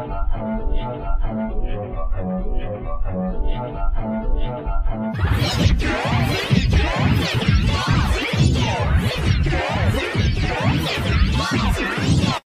よいしょ。